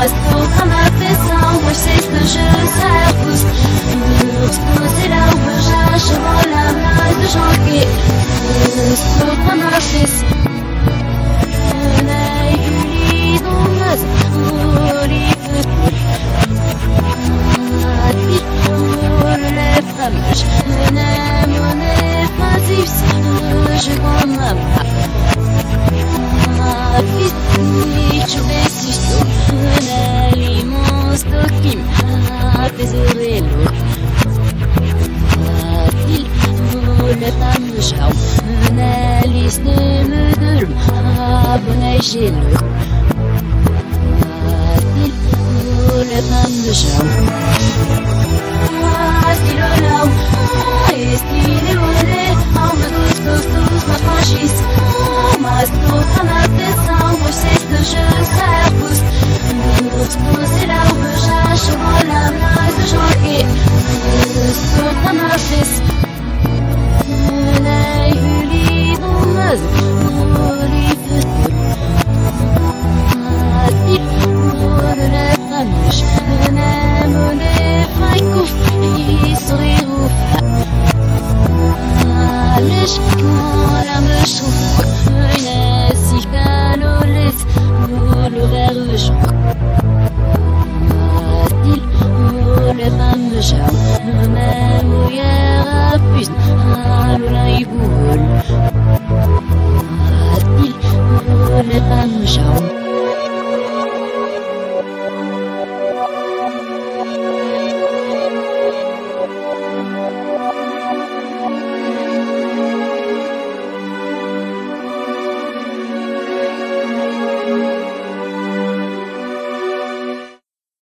Parce qu'on sera ma pesant, moi je sais que je serai بزريلو Dil böyle tanışam Öne liste müdürüm Abone şilük Dil böyle tanışam Dil önem Eskili öyle Amrı tuz tuz tuz Baş baş this